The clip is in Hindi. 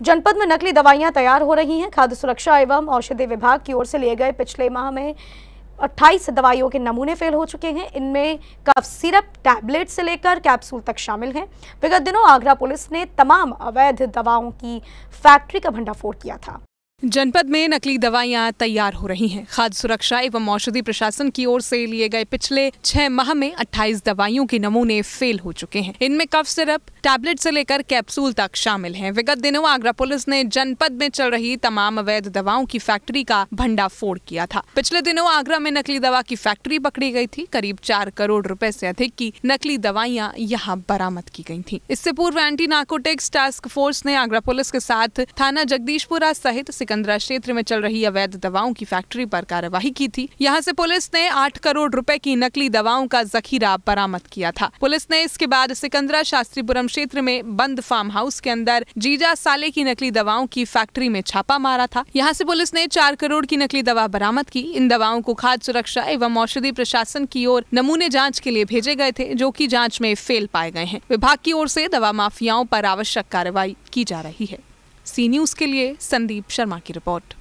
जनपद में नकली दवाइयाँ तैयार हो रही हैं। खाद्य सुरक्षा एवं औषधि विभाग की ओर से लिए गए पिछले माह में 28 दवाइयों के नमूने फेल हो चुके हैं। इनमें कफ सिरप, टैबलेट से लेकर कैप्सूल तक शामिल हैं। विगत दिनों आगरा पुलिस ने तमाम अवैध दवाओं की फैक्ट्री का भंडाफोड़ किया था। जनपद में नकली दवाइयाँ तैयार हो रही हैं। खाद्य सुरक्षा एवं औषधि प्रशासन की ओर से लिए गए पिछले छह माह में 28 दवाइयों के नमूने फेल हो चुके हैं। इनमें कफ सिरप, टैबलेट से लेकर कैप्सूल तक शामिल हैं। विगत दिनों आगरा पुलिस ने जनपद में चल रही तमाम अवैध दवाओं की फैक्ट्री का भंडाफोड़ किया था। पिछले दिनों आगरा में नकली दवा की फैक्ट्री पकड़ी गई थी। करीब चार करोड़ रूपए ऐसी अधिक की नकली दवाइयाँ यहाँ बरामद की गई थी। इससे पूर्व एंटी नार्कोटिक्स टास्क फोर्स ने आगरा पुलिस के साथ थाना जगदीशपुरा सहित सिकंदरा क्षेत्र में चल रही अवैध दवाओं की फैक्ट्री पर कार्यवाही की थी। यहाँ से पुलिस ने आठ करोड़ रुपए की नकली दवाओं का जखीरा बरामद किया था। पुलिस ने इसके बाद सिकंदरा शास्त्रीपुरम क्षेत्र में बंद फार्म हाउस के अंदर जीजा साले की नकली दवाओं की फैक्ट्री में छापा मारा था। यहाँ से पुलिस ने चार करोड़ की नकली दवा बरामद की। इन दवाओं को खाद्य सुरक्षा एवं औषधि प्रशासन की ओर नमूने जाँच के लिए भेजे गए थे, जो की जाँच में फेल पाए गए हैं। विभाग की ओर से दवा माफियाओं पर आवश्यक कार्रवाई की जा रही है। सी न्यूज़ के लिए संदीप शर्मा की रिपोर्ट।